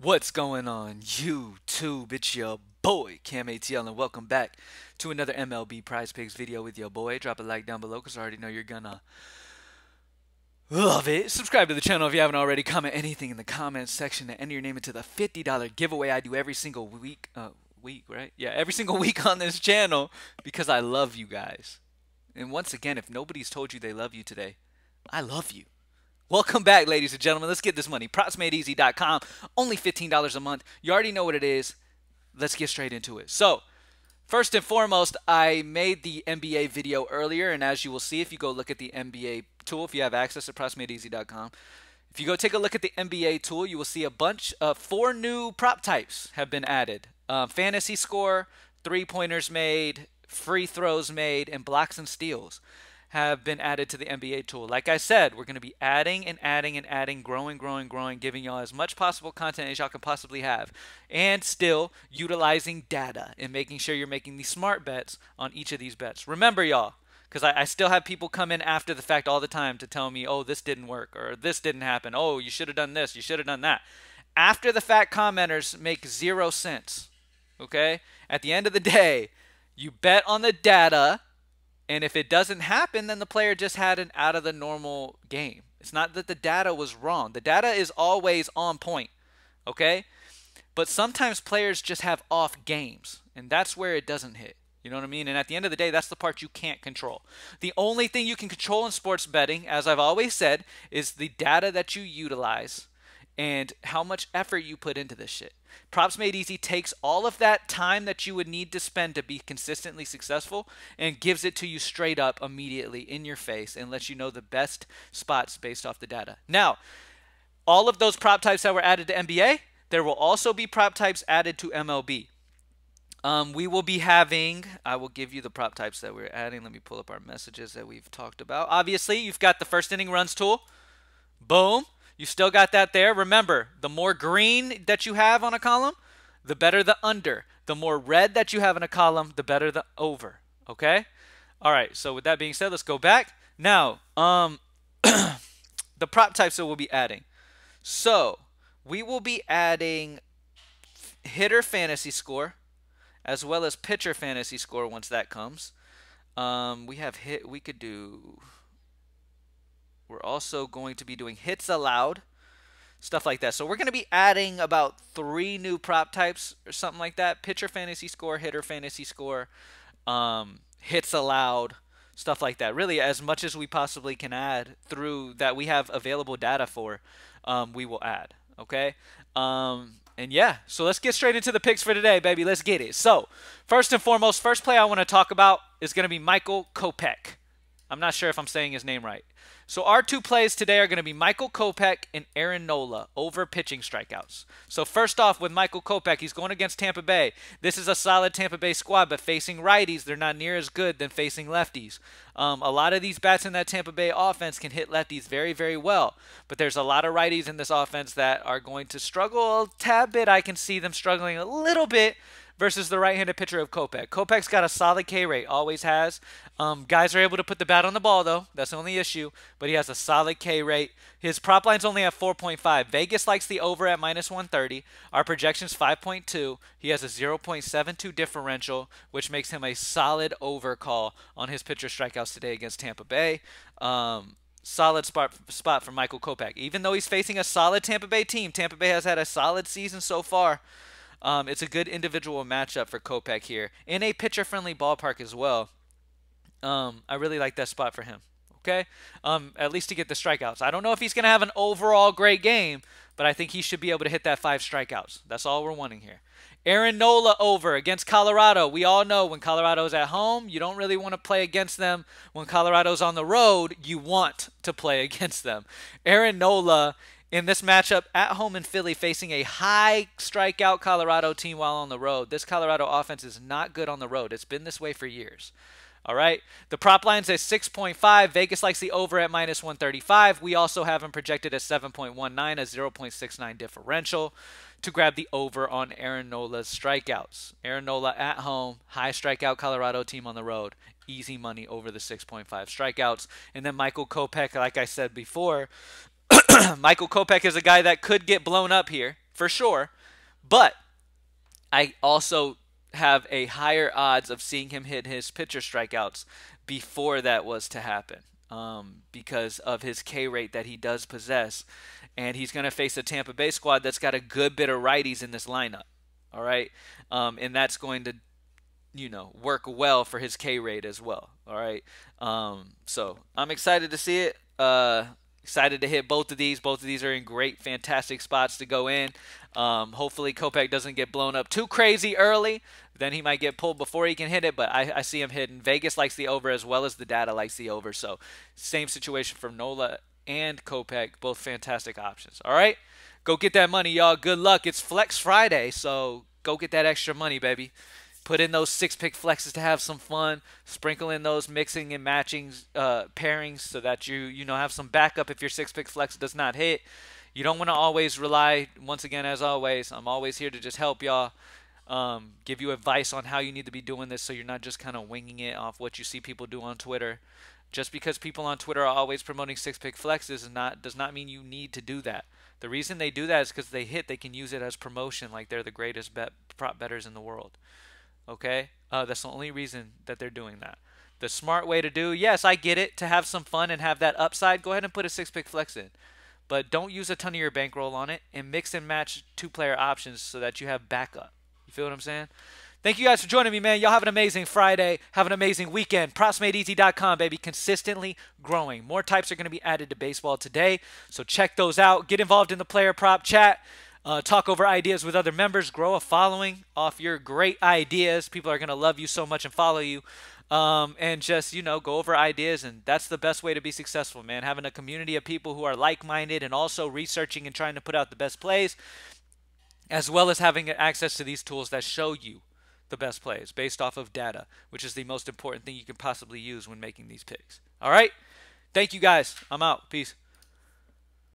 What's going on YouTube? It's your boy Cam ATL and welcome back to another MLB Prize Picks video with your boy. Drop a like down below because I already know you're gonna love it. Subscribe to the channel if you haven't already. Comment anything in the comments section and enter your name into the $50 giveaway I do every single week. Uh, week, right? Yeah, every single week on this channel because I love you guys. And once again, if nobody's told you they love you today, I love you. Welcome back, ladies and gentlemen. Let's get this money. PropsMadeEasy.com. Only $15 a month. You already know what it is. Let's get straight into it. So, first and foremost, I made the NBA video earlier, and as you will see, if you go look at the NBA tool, if you have access to PropsMadeEasy.com, if you go take a look at the NBA tool, you will see a bunch of four new prop types have been added. Uh, fantasy score, three pointers made, free throws made, and blocks and steals have been added to the NBA tool. Like I said, we're going to be adding and adding and adding, growing, growing, growing, giving y'all as much possible content as y'all can possibly have, and still utilizing data and making sure you're making the smart bets on each of these bets. Remember, y'all, because I, I, still have people come in after the fact all the time to tell me, oh, this didn't work, or this didn't happen, oh, you should have done this, you should have done that. After the fact commenters make zero sense. Okay? At the end of the day, you bet on the data and if it doesn't happen, then the player just had an out of the normal game. It's not that the data was wrong. The data is always on point. Okay? But sometimes players just have off games, and that's where it doesn't hit. You know what I mean? And at the end of the day, that's the part you can't control. The only thing you can control in sports betting, as I've always said, is the data that you utilize and how much effort you put into this shit. Props Made Easy takes all of that time that you would need to spend to be consistently successful and gives it to you straight up immediately in your face and lets you know the best spots based off the data. Now, all of those prop types that were added to NBA, there will also be prop types added to MLB. Um, we will be having, I will give you the prop types that we're adding. Let me pull up our messages that we've talked about. Obviously, you've got the first inning runs tool. Boom. You still got that there. Remember, the more green that you have on a column, the better the under. The more red that you have in a column, the better the over. Okay? All right, so with that being said, let's go back. Now, um, the prop types that we'll be adding. So, we will be adding hitter fantasy score as well as pitcher fantasy score once that comes. Um, we have hit, we could do we're also going to be doing hits allowed, stuff like that. So we're going to be adding about three new prop types or something like that. Pitcher fantasy score, hitter fantasy score, um, hits allowed, stuff like that. Really, as much as we possibly can add through that we have available data for, um, we will add. Okay. Um, and yeah, so let's get straight into the picks for today, baby. Let's get it. So, first and foremost, first play I want to talk about is going to be Michael Kopech. I'm not sure if I'm saying his name right. So our two plays today are going to be Michael Kopech and Aaron Nola over pitching strikeouts. So first off with Michael Kopech, he's going against Tampa Bay. This is a solid Tampa Bay squad, but facing righties, they're not near as good than facing lefties. Um, a lot of these bats in that Tampa Bay offense can hit lefties very, very well, but there's a lot of righties in this offense that are going to struggle a tad bit. I can see them struggling a little bit versus the right-handed pitcher of Kopech. Kopech's got a solid K rate, always has. Um, guys are able to put the bat on the ball though. That's the only issue. But he has a solid K rate. His prop line's only at 4.5. Vegas likes the over at minus 130. Our projection's 5.2. He has a 0.72 differential, which makes him a solid over call on his pitcher strikeouts today against Tampa Bay. Um, solid spot spot for Michael Kopech. Even though he's facing a solid Tampa Bay team, Tampa Bay has had a solid season so far. Um, it's a good individual matchup for Kopech here in a pitcher-friendly ballpark as well. Um, I really like that spot for him. Okay, um, at least to get the strikeouts. I don't know if he's going to have an overall great game, but I think he should be able to hit that five strikeouts. That's all we're wanting here. Aaron Nola over against Colorado. We all know when Colorado's at home, you don't really want to play against them. When Colorado's on the road, you want to play against them. Aaron Nola in this matchup at home in Philly facing a high strikeout Colorado team while on the road. This Colorado offense is not good on the road. It's been this way for years. All right. The prop line's at 6.5. Vegas likes the over at minus 135. We also have him projected at 7.19, a 0.69 differential to grab the over on Aaron Nola's strikeouts. Aaron Nola at home, high strikeout Colorado team on the road. Easy money over the 6.5 strikeouts. And then Michael Kopech, like I said before, Michael Kopech is a guy that could get blown up here. for sure. But I also have a higher odds of seeing him hit his pitcher strikeouts before that was to happen um, because of his K rate that he does possess. And he's going to face a Tampa Bay squad that's got a good bit of righties in this lineup. All right. Um, and that's going to, you know, work well for his K rate as well. All right. Um, so I'm excited to see it. Uh, excited to hit both of these. Both of these are in great, fantastic spots to go in. Um, hopefully, Kopech doesn't get blown up too crazy early. Then he might get pulled before he can hit it, but I, I see him hitting. Vegas likes the over as well as the data likes the over. So, same situation for Nola and Kopech, both fantastic options. All right, go get that money, y'all. Good luck. It's Flex Friday, so go get that extra money, baby. Put in those six pick flexes to have some fun. Sprinkle in those mixing and matching uh, pairings so that you you know have some backup if your six pick flex does not hit. You don't want to always rely. Once again, as always, I'm always here to just help y'all um, give you advice on how you need to be doing this so you're not just kind of winging it off what you see people do on Twitter. Just because people on Twitter are always promoting six pick flexes not does not mean you need to do that. The reason they do that is because they hit, they can use it as promotion, like they're the greatest bet prop betters in the world. Okay, uh, that's the only reason that they're doing that. The smart way to do, yes, I get it, to have some fun and have that upside. Go ahead and put a six pick flex in, but don't use a ton of your bankroll on it, and mix and match two player options so that you have backup You feel what I'm saying? Thank you guys for joining me, man. Y'all have an amazing Friday. Have an amazing weekend. PropsMadeEasy.com, baby. Consistently growing. More types are going to be added to baseball today, so check those out. Get involved in the player prop chat. Uh, talk over ideas with other members. Grow a following off your great ideas. People are going to love you so much and follow you. Um, and just, you know, go over ideas. And that's the best way to be successful, man. Having a community of people who are like minded and also researching and trying to put out the best plays as well as having access to these tools that show you the best plays based off of data, which is the most important thing you can possibly use when making these picks. All right? Thank you guys. I'm out. Peace.